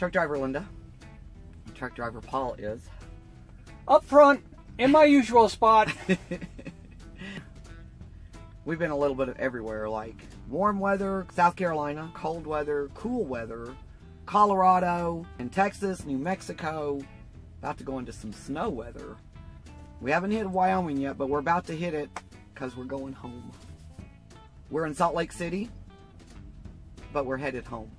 Truck driver Linda. Truck driver Paul is. Up front, in my usual spot. We've been a little bit of everywhere, like warm weather, South Carolina, cold weather, cool weather, Colorado, and Texas, New Mexico. About to go into some snow weather. We haven't hit Wyoming yet, but we're about to hit it because we're going home. We're in Salt Lake City, but we're headed home.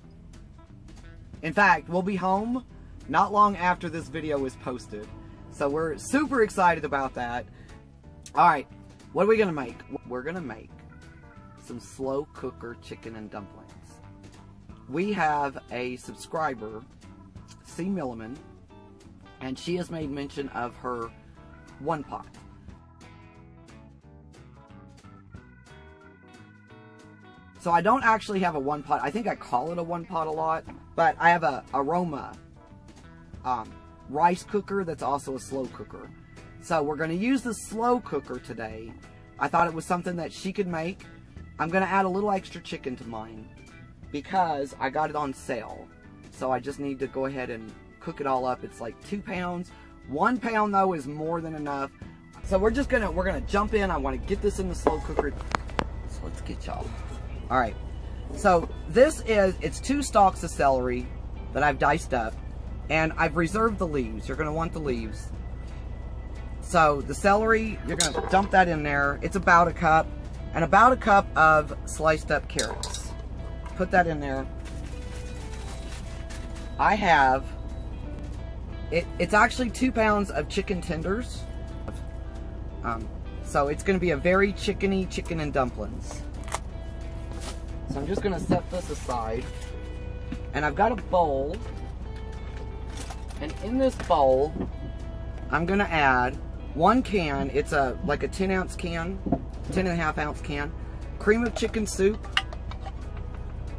In fact, we'll be home not long after this video is posted. So we're super excited about that. All right, what are we gonna make? We're gonna make some slow cooker chicken and dumplings. We have a subscriber, C. Milliman, and she has made mention of her one pot. So I don't actually have a one pot. I think I call it a one pot a lot, but I have a aroma um, rice cooker that's also a slow cooker. So we're going to use the slow cooker today. I thought it was something that she could make. I'm going to add a little extra chicken to mine because I got it on sale. So I just need to go ahead and cook it all up. It's like two pounds. One pound though is more than enough. So we're just gonna we're gonna jump in. I want to get this in the slow cooker. So let's get y'all. All right. So this is it's two stalks of celery that I've diced up, and I've reserved the leaves. You're gonna want the leaves. So the celery, you're gonna dump that in there. It's about a cup, and about a cup of sliced up carrots. Put that in there. I have it, it's actually two pounds of chicken tenders. Um, so it's going to be a very chickeny chicken and dumplings. So I'm just to set this aside. And I've got a bowl. And in this bowl, I'm to add one can. It's a like a 10 ounce can, 10 and a half ounce can. Cream of chicken soup.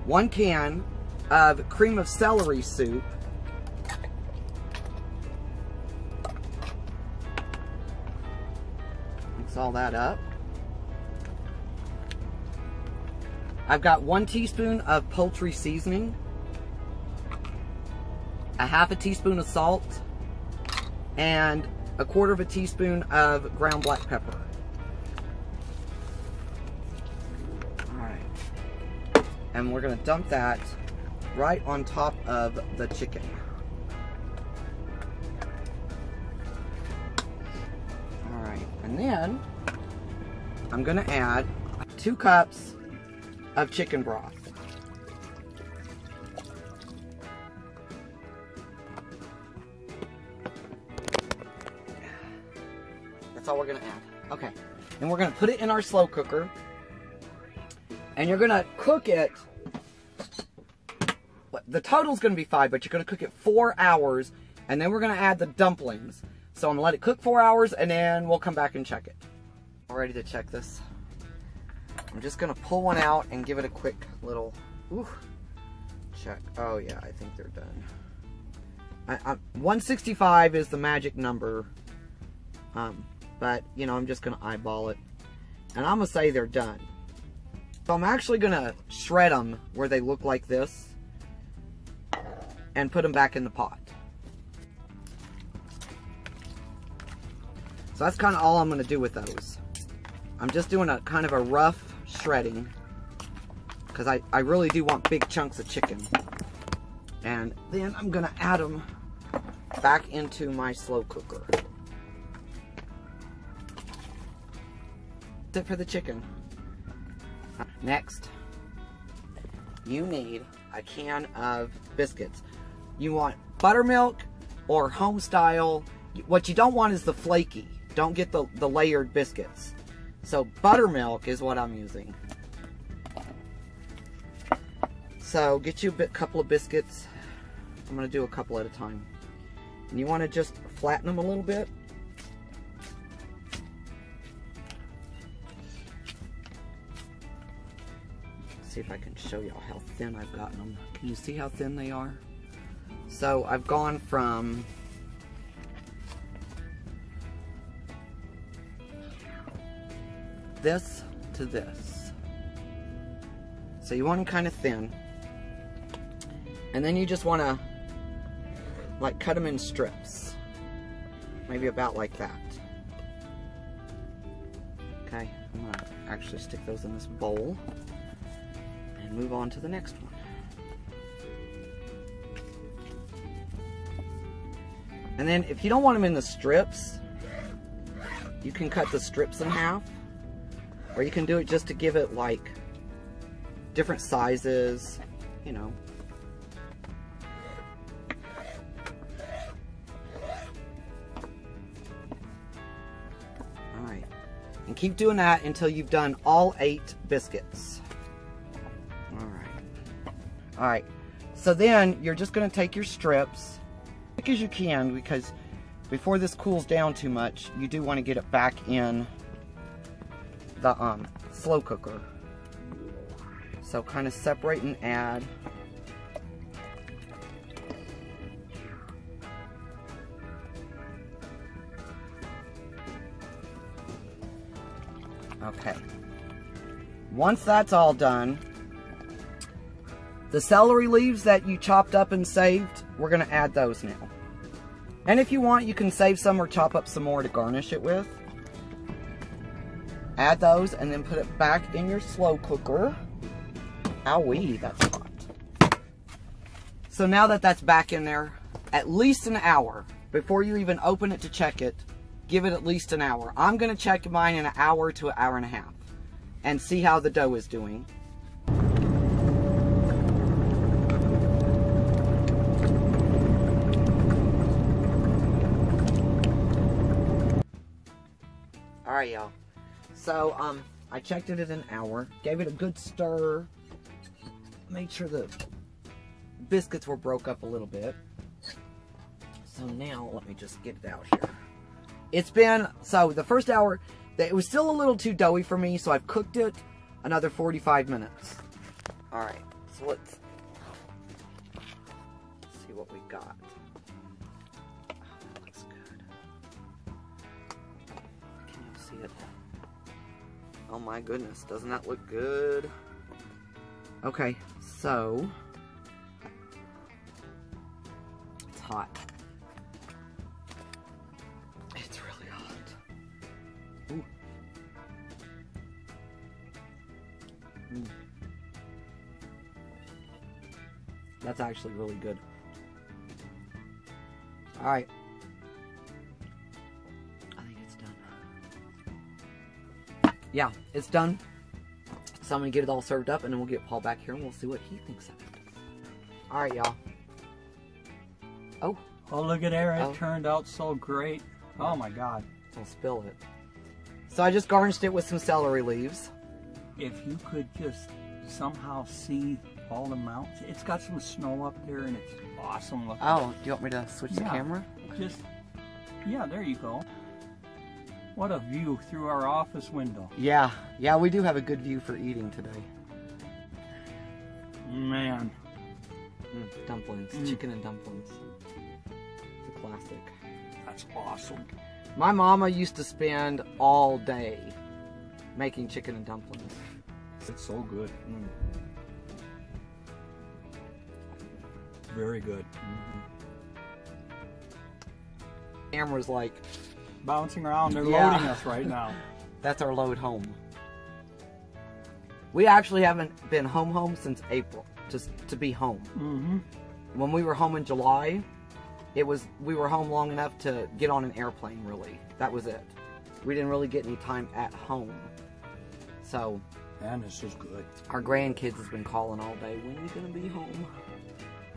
One can of cream of celery soup. Mix all that up. I've got one teaspoon of poultry seasoning, a half a teaspoon of salt, and a quarter of a teaspoon of ground black pepper. Alright. And we're going to dump that right on top of the chicken. Alright, and then I'm going to add two cups of chicken broth. That's all we're going to add. Okay, and we're going to put it in our slow cooker. And you're going to cook it the total's going to be five, but you're going to cook it four hours, and then we're going to add the dumplings. So I'm going to let it cook four hours, and then we'll come back and check it. All ready to check this. I'm just to pull one out and give it a quick little ooh, check. Oh, yeah, I think they're done. I, I, 165 is the magic number, um, but, you know, I'm just to eyeball it. And I'm to say they're done. So I'm actually to shred them where they look like this and put them back in the pot. So that's kind of all I'm to do with those. I'm just doing a kind of a rough shredding because I, I really do want big chunks of chicken. And then I'm going to add them back into my slow cooker. That's it for the chicken. Next, you need a can of biscuits. You want buttermilk or home style. What you don't want is the flaky. Don't get the, the layered biscuits. So buttermilk is what I'm using. So get you a couple of biscuits. I'm going to do a couple at a time. And you want to just flatten them a little bit. see if I can show y'all how thin I've gotten them. Can you see how thin they are? So I've gone from this to this. So you want them kind of thin. And then you just want to like cut them in strips. Maybe about like that. Okay, I'm gonna actually stick those in this bowl and move on to the next one. And then if you don't want them in the strips, you can cut the strips in half. Or you can do it just to give it like different sizes, you know. Alright. And keep doing that until you've done all eight biscuits. Alright. Alright. So then you're just going to take your strips, quick as you can, because before this cools down too much, you do want to get it back in the um, slow cooker. So kind of separate and add. Okay. Once that's all done, the celery leaves that you chopped up and saved, we're going to add those now. And if you want, you can save some or chop up some more to garnish it with. Add those and then put it back in your slow cooker. Owie, that's hot. So now that that's back in there, at least an hour, before you even open it to check it, give it at least an hour. I'm gonna check mine in an hour to an hour and a half and see how the dough is doing. All right, y'all. So, um, I checked it at an hour, gave it a good stir, made sure the biscuits were broke up a little bit. So now, let me just get it out here. It's been, so the first hour, it was still a little too doughy for me, so I've cooked it another 45 minutes. All right, so let's, let's see what we got. Oh, that looks good. Can you see it? Oh my goodness, doesn't that look good? Okay, so it's hot. It's really hot. Ooh. Mm. That's actually really good. All Yeah, it's done. So I'm gonna get it all served up, and then we'll get Paul back here, and we'll see what he thinks of it. All right, y'all. Oh, Oh, look at there. It Oh. turned out so great. Oh my God. I'll spill it. So I just garnished it with some celery leaves. If you could just somehow see all the mountains. It's got some snow up there and it's awesome looking. Oh, do you want me to switch the Yeah. camera? Just, yeah, there you go. What a view through our office window. Yeah, yeah, we do have a good view for eating today. Man. Mm, dumplings, Mm. chicken and dumplings. It's a classic. That's awesome. My mama used to spend all day making chicken and dumplings. It's so good. Mm. Very good. Camera's like, Bouncing around, they're Yeah. loading us right now. that's our load home. We actually haven't been home home since April, just to be home. Mm-hmm. When we were home in July, it was we were home long enough to get on an airplane really. That was it. We didn't really get any time at home. So Man, this is good. our grandkids has been calling all day, when are you gonna be home?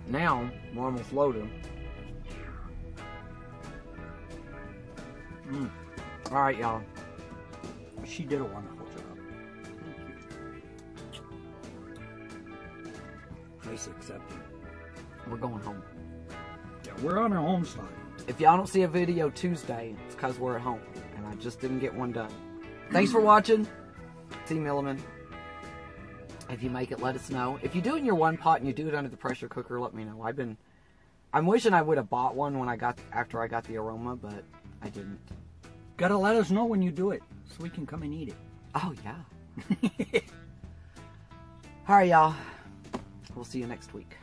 Now, we're almost loaded. Mm. Alright, y'all. She did a wonderful job. Nice accepting. We're going home. Yeah, we're on our home side. If y'all don't see a video Tuesday, it's because we're at home. And I just didn't get one done. Thanks for watching. T. Milliman. If you make it, let us know. If you do it in your one pot and you do it under the pressure cooker, let me know. I've been... I'm wishing I would have bought one when I got after I got the aroma, but I didn't. Gotta let us know when you do it so we can come and eat it. Oh, yeah. All right, y'all. We'll see you next week.